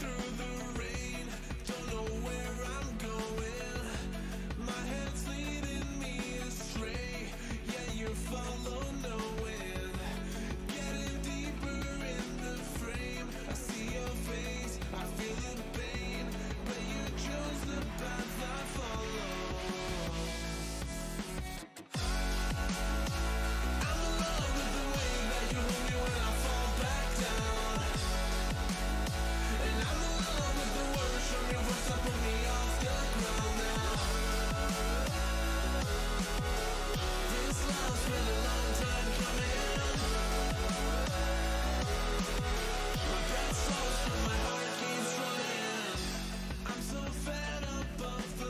through the rain. fed up of the